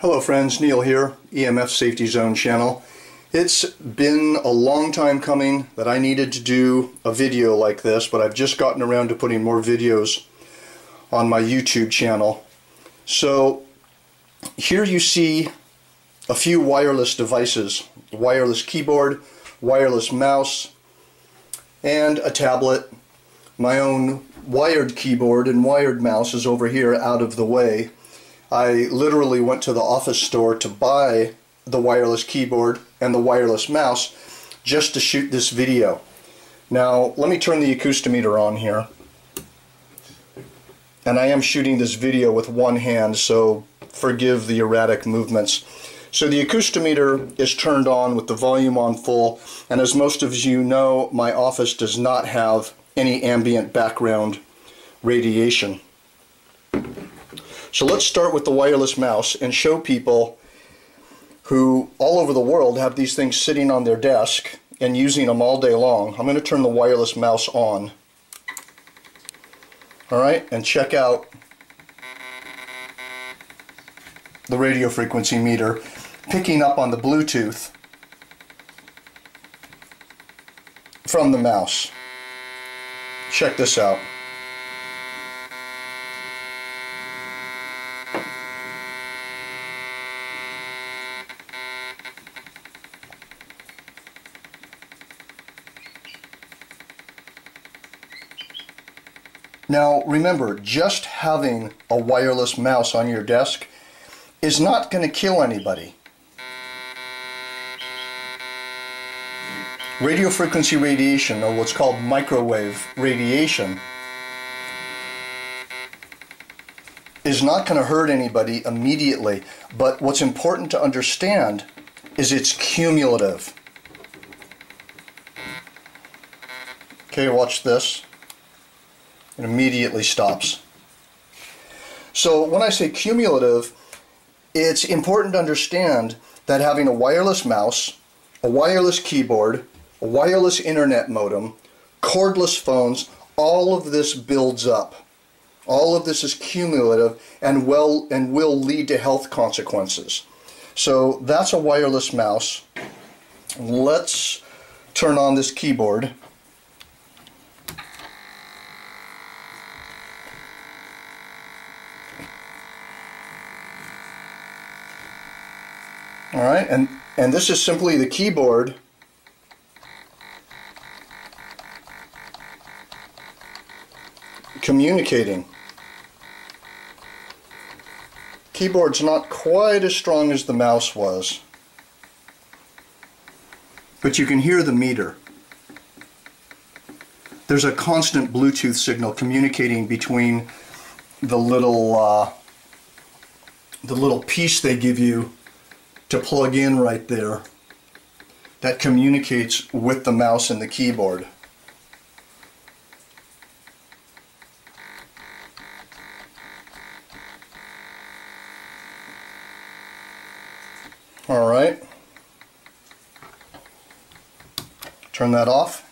Hello friends, Neil here, EMF Safety Zone channel. It's been a long time coming that I needed to do a video like this, but I've just gotten around to putting more videos on my YouTube channel. So here you see a few wireless devices, wireless keyboard, wireless mouse, and a tablet. My own wired keyboard and wired mouse is over here out of the way. I literally went to the office store to buy the wireless keyboard and the wireless mouse just to shoot this video. Now let me turn the Acoustimeter on here. And I am shooting this video with one hand so forgive the erratic movements. So the Acoustimeter is turned on with the volume on full and as most of you know my office does not have any ambient background radiation. So let's start with the wireless mouse and show people who all over the world have these things sitting on their desk and using them all day long. I'm going to turn the wireless mouse on. Alright, and check out the radio frequency meter picking up on the Bluetooth from the mouse. Check this out. Now remember, just having a wireless mouse on your desk is not going to kill anybody. Radio frequency radiation, or what's called microwave radiation, is not going to hurt anybody immediately, but what's important to understand is it's cumulative. Okay, watch this. It immediately stops. So when I say cumulative, it's important to understand that having a wireless mouse, a wireless keyboard, a wireless internet modem, cordless phones, all of this builds up. All of this is cumulative and will and will lead to health consequences. So that's a wireless mouse. Let's turn on this keyboard. All right, and, and this is simply the keyboard communicating. Keyboard's not quite as strong as the mouse was, but you can hear the meter. There's a constant Bluetooth signal communicating between the little uh, the little piece they give you to plug in right there that communicates with the mouse and the keyboard. All right. Turn that off.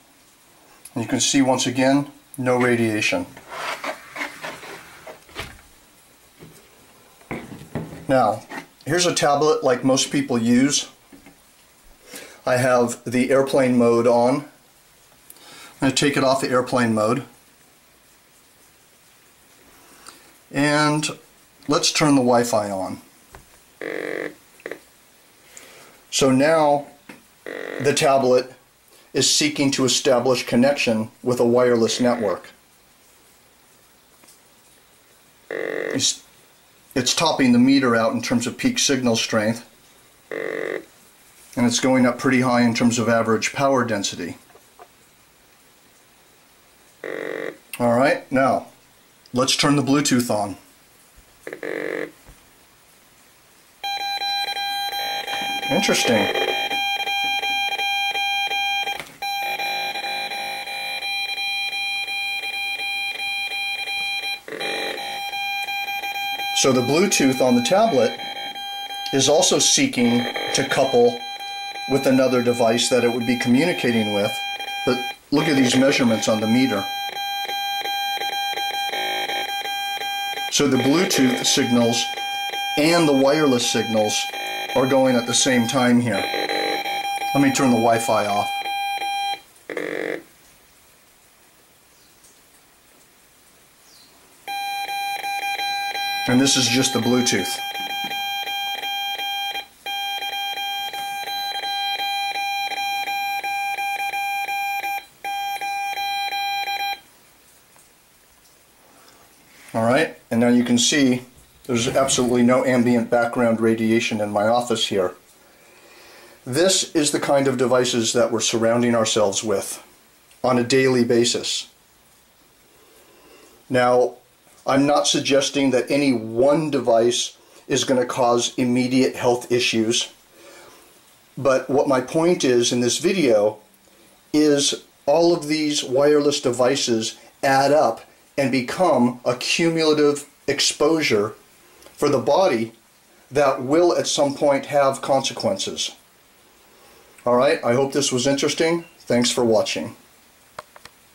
And you can see once again, no radiation. Now, Here's a tablet like most people use. I have the airplane mode on. I'm going to take it off the airplane mode. And let's turn the Wi-Fi on. So now the tablet is seeking to establish connection with a wireless network. it's topping the meter out in terms of peak signal strength and it's going up pretty high in terms of average power density. Alright, now let's turn the Bluetooth on. Interesting. So the Bluetooth on the tablet is also seeking to couple with another device that it would be communicating with. But look at these measurements on the meter. So the Bluetooth signals and the wireless signals are going at the same time here. Let me turn the Wi-Fi off. And this is just the Bluetooth. Alright, and now you can see there's absolutely no ambient background radiation in my office here. This is the kind of devices that we're surrounding ourselves with on a daily basis. Now, I'm not suggesting that any one device is going to cause immediate health issues, but what my point is in this video is all of these wireless devices add up and become a cumulative exposure for the body that will at some point have consequences. Alright, I hope this was interesting. Thanks for watching.